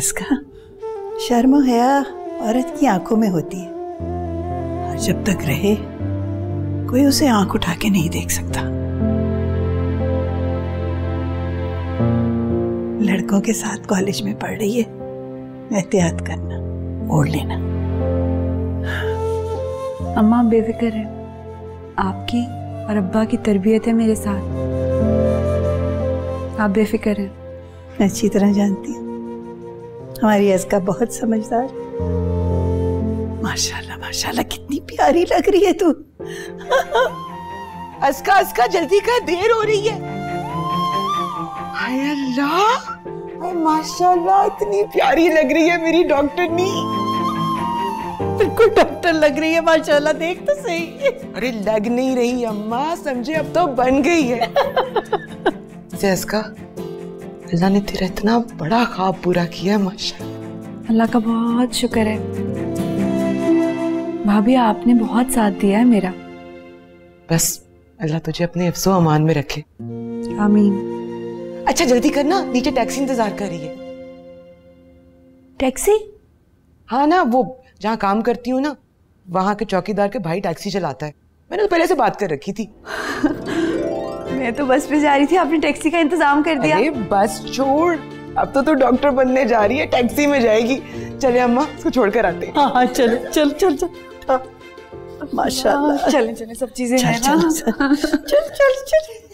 शर्म हया औरत की आँखों में होती है। और जब तक रहे कोई उसे आँख उठा के नहीं देख सकता। लड़कों के साथ कॉलेज में पढ़ रही है एहतियात करना ओढ़ लेना। अम्मा बेफिक्र है। आपकी और अब्बा की तरबियत है मेरे साथ। आप बेफिक्र हैं। मैं अच्छी तरह जानती हूँ। हमारी अजका बहुत समझदार। माशाल्लाह माशाल्लाह, कितनी प्यारी लग रही है तू। अस्का अस्का जल्दी कर देर हो रही है। हाय अल्लाह माशाल्लाह, इतनी प्यारी लग रही है मेरी डॉक्टरनी बिल्कुल डॉक्टर लग रही है, माशाल्लाह, देख तो सही। अरे लग नहीं रही, अम्मा, समझे, अब तो बन गई है। से अल्लाह ने तेरा इतना बड़ा ख्वाब पूरा किया है माशाल्लाह। अल्लाह का बहुत शुक्र है। भाभी आपने बहुत साथ दिया है मेरा। बस अल्लाह तुझे अपने अफसो अमान में रखे। आमीन। अच्छा जल्दी करना नीचे टैक्सी इंतज़ार कर रही है। टैक्सी? हाँ ना वो जहाँ काम करती हूँ ना वहाँ के चौकीदार के भाई टैक्सी चलाता है। मैंने तो पहले से बात कर रखी थी। मैं तो बस पे जा रही थी आपने टैक्सी का इंतज़ाम कर दिया। अरे बस छोड़। अब तो तू तो डॉक्टर बनने जा रही है टैक्सी में जाएगी। चले अम्मा इसको छोड़कर आते हाँ। हाँ चल चल चल चल। हाँ, माशाल्लाह। चले चले सब चीज़ें चल हैं ना चल चल चल।